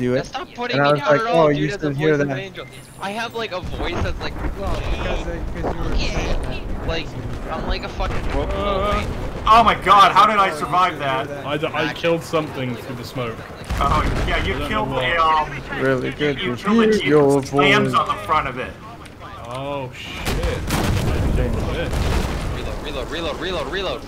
do it. Stop putting And me I was down like, at all, oh, dude. you As a voice hear of that. angel. I have like a voice that's like, Well, because, they, because you were yeah. like, I'm like a fucking broken little Oh my god, how did I survive that? I, d- I killed something through the smoke. Oh, yeah, you killed know the, um, Really good. you killed the your with slams on the front of it. Oh shit. Reload, reload, reload, reload, reload.